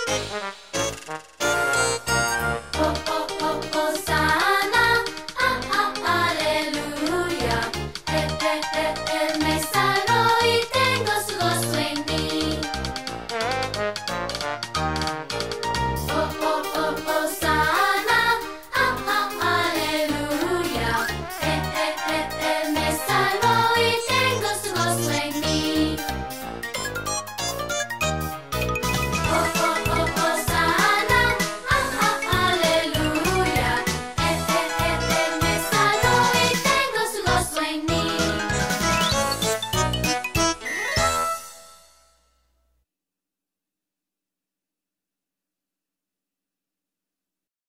「ほほほほさなああれるや」